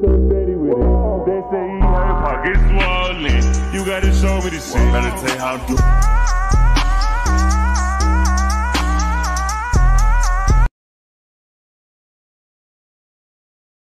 so steady with it. They say he hurt pockets swollen. You gotta show me the shit. Meditate tell you how to.